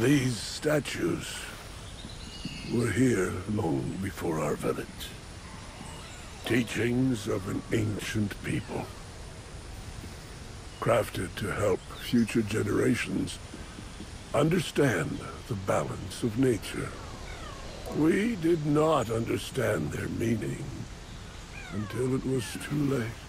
These statues were here long before our village. Teachings of an ancient people. Crafted to help future generations understand the balance of nature. We did not understand their meaning until it was too late.